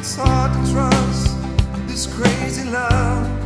It's hard to trust this crazy love.